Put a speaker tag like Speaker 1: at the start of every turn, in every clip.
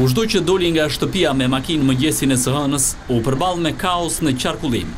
Speaker 1: Kushdo që doli nga shtëpia me makinë mëngjesin e së hënës, u përball me kaos në qarkullim.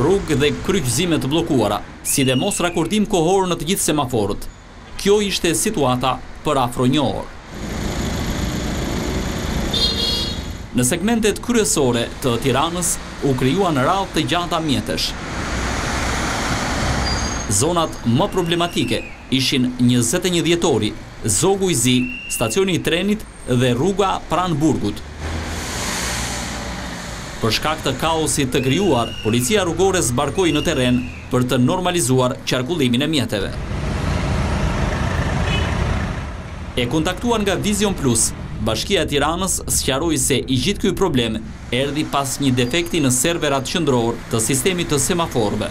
Speaker 1: Rrugë dhe kryqëzime të bllokuara, si dhe mosrakordim kohor në të gjithë semaforët. Kjo ishte situata për afro një orë. Në segmentet kryesore të Tiranës u krijuan radhë të gjata mjetesh. Zonat më problematike ishin njëzet e një Dhjetori, Zogu i Zi, stacioni i trenit dhe rruga pranë burgut. Për shkak të kaosit të krijuar, Policia Rrugore zbarkoi në terren për të normalizuar qarkullimin e mjeteve. E kontaktuar nga Vision Plus, Bashkia e Tiranës sqaroi se i gjithë ky problem erdhi pas një defekti në serverat qendrorë të sistemit të semaforëve.